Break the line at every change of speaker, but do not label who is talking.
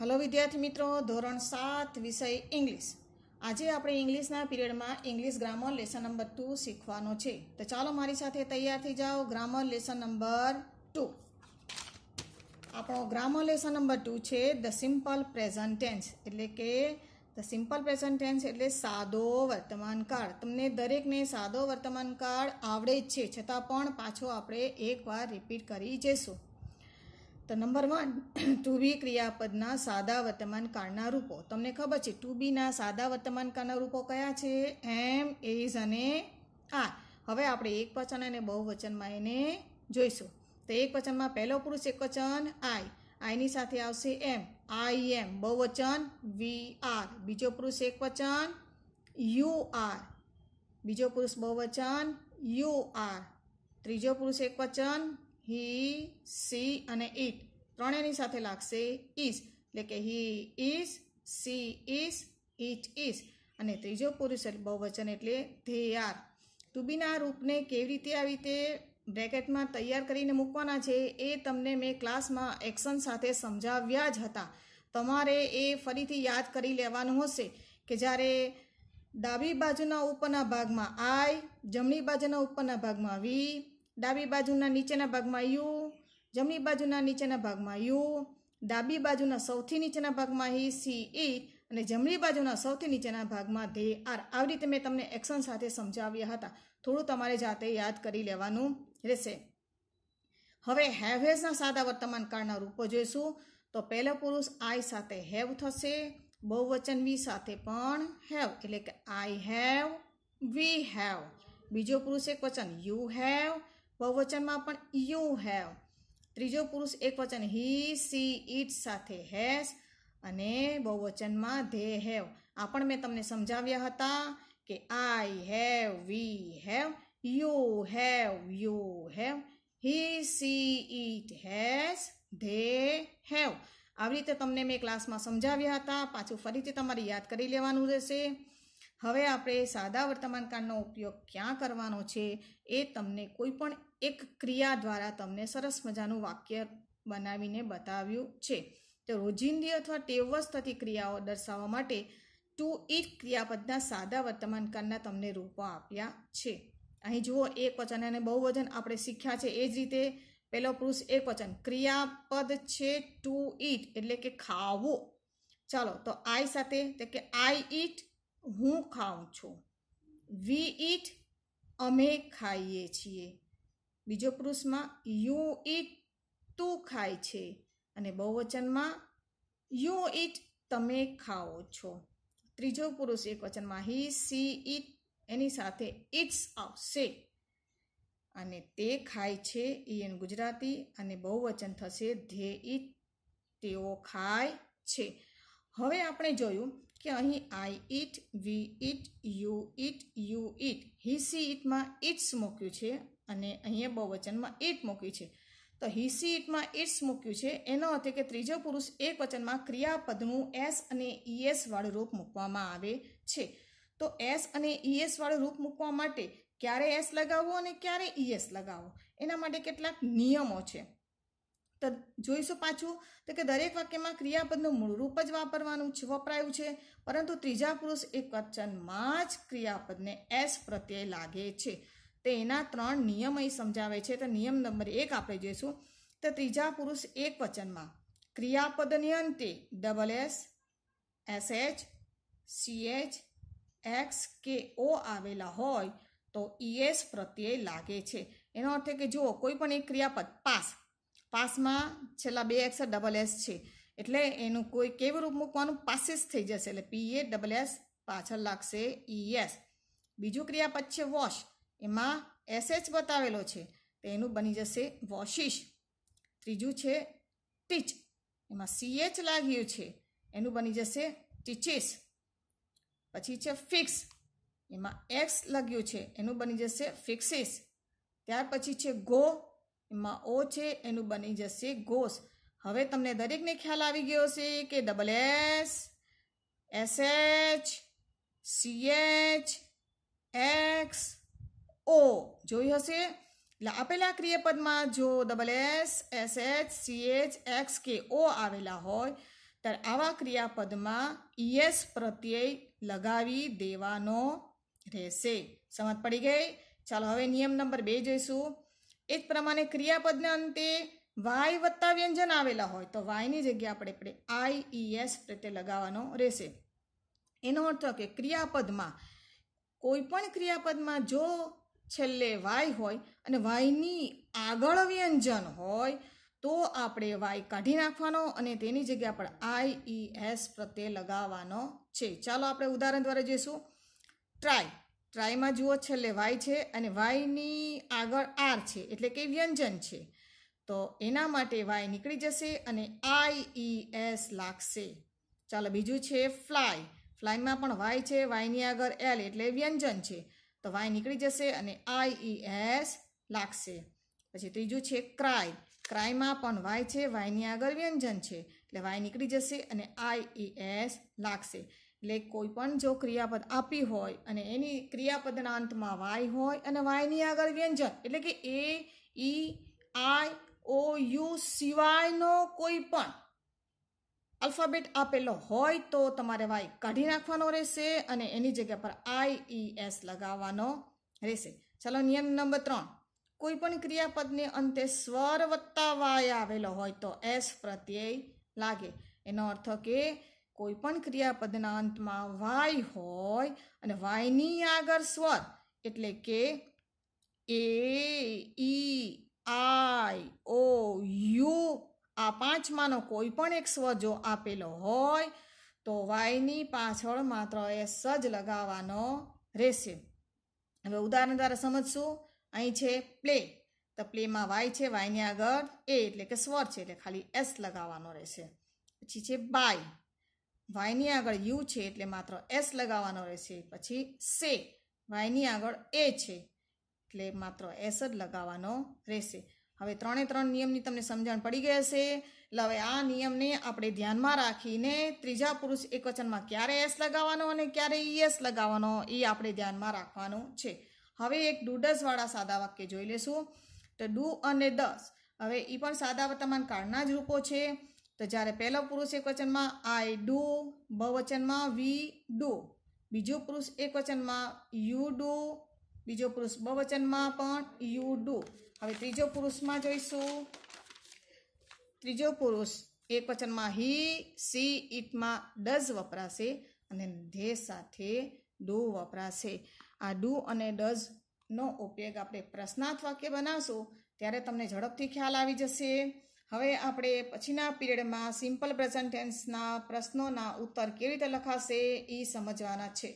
Hello વિદ્યાર્થી મિત્રો. ધોરણ સાત, વિષય ઇંગ્લિશ. આજે આપણે ઇંગ્લિશના પીરિયડમાં English grammar lesson number two શીખવાનો છે. તો ચાલો મારી સાથે તૈયાર થઈ જાઓ. Grammar lesson number two. આપણો ગ્રામર લેસન નંબર ટુ છે ધ સિમ્પલ પ્રેઝન્ટ ટેન્સ. એટલે કે ધ સિમ્પલ પ્રેઝન્ટ ટેન્સ એટલે સાદો વર્તમાન કાળ. તમને દરેકને સાદો વર્તમાન કાળ આવડે જ છે. છતાં પણ પાછો આપણે એકવાર રિપીટ કરી જઈશું. તો નંબર વન ટુ બી ક્રિયાપદના સાદા વર્તમાન કાળના રૂપો. તમને ખબર છે ટુ બીના સાદા વર્તમાન કાળના રૂપો કયા છે? એમ ઇઝ અને આ હવે આપણે એક વચન અને બહુવચનમાં એને જોઈશું. તો એક વચનમાં પહેલો પુરુષ, એક વચન આઈ આઈની સાથે આવશે એમ આઈ એમ બહુવચન વી આર બીજો પુરુષ, એક વચન યુ આર બીજો પુરુષ બહુવચન યુ આર ત્રીજો પુરુષ, એક વચન હી, સી અને ઇટ. ત્રણેયની સાથે લાગશે ઇઝ એટલે કે he is she is it is અને ત્રીજો પુરુષ બહુવચન એટલે ધે આર ટુબીના રૂપને કેવી રીતે આવી રીતે બ્રેકેટમાં તૈયાર કરીને મૂકવાના છે એ તમને મેં ક્લાસમાં એક્શન સાથે સમજાવ્યા જ હતા. તમારે એ ફરીથી યાદ કરી લેવાનું હશે કે જ્યારે ડાબી બાજુના ઉપરના ભાગમાં આઈ, જમણી બાજુના ઉપરના ભાગમાં વી ડાબી બાજુના નીચેના ભાગમાં યુ, જમણી બાજુના નીચેના ભાગમાં યુ, ડાબી બાજુના સૌથી નીચેના ભાગમાં હી, સી, ઈ અને જમણી બાજુના સૌથી નીચેના ભાગમાં ધે, આર. આવી રીતે મેં તમને એક્શન સાથે સમજાવ્યા હતા. થોડું તમારે જાતે યાદ કરી લેવાનું રહેશે. હવે હેવેઝના સાદા વર્તમાન કાળના રૂપો જોઈશું. તો પહેલો પુરુષ આઈ સાથે હેવ થશે. બહુવચન વી સાથે પણ હેવ. એટલે કે આઈ હેવ, વી હેવ. બીજો પુરુષ એક વચન યુ હેવ. બહુવચનમાં પણ યુ હેવ ત્રીજો પુરુષ એક વચન હી, સી ઇટ સાથે હેઝ અને બહુવચનમાં ધે હેવ આ પણ મેં તમને સમજાવ્યા હતા કે I have, we have, you have you have. He, she it has they have. આવી રીતે તમને મેં ક્લાસમાં સમજાવ્યા હતા. પાછું ફરીથી તમારે યાદ કરી લેવાનું રહેશે. હવે આપણે સાદા વર્તમાનકાળનો ઉપયોગ ક્યાં કરવાનો છે એ તમને કોઈ પણ એક ક્રિયા દ્વારા તમને સરસ મજાનું વાક્ય બનાવીને બતાવ્યું છે. તો રોજિંદી અથવા ટેવસ થતી ક્રિયાઓ દર્શાવવા માટે ટુ ઇટ ક્રિયાપદના સાદા વર્તમાનકાળના તમને રૂપો આપ્યા છે. અહીં જુઓ, એક વચન અને બહુવચન આપણે શીખ્યા છે. એ જ રીતે પહેલો પુરુષ એક વચન. ક્રિયાપદ છે ટુ ઇટ એટલે કે ખાવો. ચાલો, તો આઈ સાથે, તો કે આઈ ઇટ હું ખાઉં છું. વી ઇટ અમે ખાઈએ છીએ. બીજો પુરુષમાં, યુ ઇટ તું ખાય છે. અને બહુવચનમાં, યુ ઇટ તમે ખાઓ છો. ત્રીજો પુરુષ એક વચનમાં, હી સી ઇટ એની સાથે ઇટ્સ આવશે. અને તે ખાય છે એ એન ગુજરાતી, અને બહુવચન થશે ધે ઇટ તેઓ ખાય છે. હવે આપણે જોયું કે અહીં I eat we eat you eat you eat he she ઇટમાં eats મૂક્યું છે અને અહીંયા બહુવચનમાં ઇટ મૂક્યું છે. તો હી સી ઇટમાં ઇટ્સ મૂક્યું છે. એનો અર્થ કે ત્રીજો પુરુષ એક વચનમાં ક્રિયાપદનું એસ અને ઈએસ વાળું રૂપ મૂકવામાં આવે છે. તો એસ અને ઈએસ વાળું રૂપ મૂકવા માટે ક્યારે એસ લગાવવો અને ક્યારે ઈએસ લગાવવું? એના માટે કેટલાક નિયમો છે. તો જોઈશું પાછું તો કે દરેક વાક્યમાં ક્રિયાપદનું મૂળરૂપ જ વાપરવાનું છે વપરાયું છે. પરંતુ ત્રીજા પુરુષ એક વચનમાં જ ક્રિયાપદને એસ પ્રત્યે લાગે છે. તે એના ત્રણ નિયમ અહીં સમજાવે છે. તો નિયમ નંબર એક આપણે જોઈશું. તો ત્રીજા પુરુષ એક વચનમાં ક્રિયાપદની અંતે double S S H C H X કે ઓ આવેલા હોય તો ઈએસ પ્રત્યે લાગે છે. એનો અર્થ કે જુઓ, કોઈ પણ એક ક્રિયાપદ પાસ પાસમાં છેલ્લા બે અક્ષર ડબલ એસ છે. એટલે એનું કોઈ કેવું રૂપ મૂકવાનું? પાસીસ થઈ જશે. એટલે પી એ ડબલ એસ પાછળ લાગશે ઈએસ બીજું ક્રિયાપદ છે વોશ. એમાં એસ એચ બતાવેલો છે. તો એનું બની જશે વોશિશ. ત્રીજું છે ટીચ. એમાં સી એચ લાગ્યું છે. એનું બની જશે ટીચીસ. પછી છે ફિક્સ. એમાં એક્સ લાગ્યું છે. એનું બની જશે ફિક્સિસ. ત્યાર પછી છે ગો. એમાં ઓ છે, એનું બની જશે ગોસ. હવે તમને દરેકને ખ્યાલ આવી ગયો હશે કે double S S H C H X O જોઈ હશે? એટલે આપેલા ક્રિયાપદમાં જો double S S H C H X કે ઓ આવેલા હોય ત્યારે આવા ક્રિયાપદમાં ઈએસ પ્રત્યય લગાવી દેવાનો રહેશે. સમજ પડી ગઈ? ચાલો હવે નિયમ નંબર બે જોઈશું. એ જ પ્રમાણે ક્રિયાપદના અંતે વાય વત્તા વ્યંજન આવેલા હોય તો વાયની જગ્યા આપણે આપણે આઈ ઈ એસ પ્રત્યે લગાવવાનો રહેશે. એનો અર્થ કે ક્રિયાપદમાં કોઈ પણ ક્રિયાપદમાં જો છેલ્લે વાય હોય અને વાયની આગળ વ્યંજન હોય તો આપણે વાય કાઢી નાખવાનો અને તેની જગ્યા પર આઈ ઈ એસ પ્રત્યે લગાવવાનો છે. ચાલો આપણે ઉદાહરણ દ્વારા જોઈશું. ટ્રાય. ટ્રાયમાં જુઓ છેલ્લે વાય છે અને વાયની આગળ આર છે, એટલે કે વ્યંજન છે. તો એના માટે વાય નીકળી જશે અને આઈ ઈ એસ લાગશે. ચાલો બીજું છે ફ્લાય. ફ્લાયમાં પણ વાય છે, વાયની આગળ એલ એટલે વ્યંજન છે. તો વાય નીકળી જશે અને આઈ ઈ એસ લાગશે. પછી ત્રીજું છે ક્રાય. ક્રાયમાં પણ વાય છે, વાયની આગળ વ્યંજન છે. એટલે વાય નીકળી જશે અને આઈ ઈ એસ લાગશે. એટલે કોઈ પણ જો ક્રિયાપદ આપી હોય અને એની ક્રિયાપદના અંતમાં વાય હોય અને વાયની આગળ વ્યંજન, એટલે કે એ, ઈ, આઈ, ઓ, યુ સિવાયનો કોઈ પણ આલ્ફાબેટ આપેલો હોય તો તમારે વાય કાઢી નાખવાનો રહેશે અને એની જગ્યા પર આઈ, ઈ, એસ લગાવવાનો રહેશે. ચાલો નિયમ નંબર ત્રણ. કોઈ પણ ક્રિયાપદને અંતે સ્વર વત્તા વાય આવેલો હોય તો એસ પ્રત્યય લાગે. એનો અર્થ કે કોઈ પણ ક્રિયાપદના અંતમાં વાય હોય અને વાયની આગળ સ્વર એટલે કે એ, ઈ, આઈ, ઓ, યુ આ પાંચમાંનો કોઈ પણ એક સ્વર જો આપેલો હોય તો વાયની પાછળ માત્ર એસ જ લગાવવાનો રહેશે. હવે ઉદાહરણ દ્વારા સમજશું. અહીં છે પ્લે. તો પ્લેમાં વાય છે, વાયની આગળ એ એટલે કે સ્વર છે એટલે ખાલી એસ લગાવવાનો રહેશે. પછી છે બાય. વાયની આગળ યુ છે એટલે માત્ર એસ લગાવવાનો રહેશે. પછી સે, વાયની આગળ એ છે એટલે માત્ર એસ જ લગાવવાનો રહેશે. હવે ત્રણે ત્રણ નિયમની તમને સમજણ પડી ગઈ હશે. એટલે હવે આ નિયમને આપણે ધ્યાનમાં રાખીને ત્રીજા પુરુષ એકવચનમાં ક્યારે એસ લગાવવાનો અને ક્યારે ઈએસ લગાવવાનો એ આપણે ધ્યાનમાં રાખવાનું છે. હવે એક ડુડસવાળા સાદા વાક્ય જોઈ લેશું. તો ડુ અને દસ. હવે એ પણ સાદા વર્તમાન કાળના જ રૂપો છે. તો જ્યારે પહેલો પુરુષ એકવચનમાં આઈ ડુ બહુવચનમાં વી ડુ બીજો પુરુષ એકવચનમાં યુ ડુ બીજો પુરુષ બહુવચનમાં પણ યુ ડુ હવે ત્રીજો પુરુષમાં જોઈશું. ત્રીજો પુરુષ એક વચનમાં હી સી ઇટમાં ડઝ વપરાશે અને ધે સાથે ડુ વપરાશે. આ ડુ અને ડઝનો ઉપયોગ આપણે પ્રશ્નાર્થ વાક્ય બનાવશું, ત્યારે તમને ઝડપથી ખ્યાલ આવી જશે. હવે આપણે પછીના પીરિયડમાં સિમ્પલ પ્રેઝન્ટ ટેન્સના પ્રશ્નોના ઉત્તર કેવી રીતે લખાશે એ સમજવાના છે.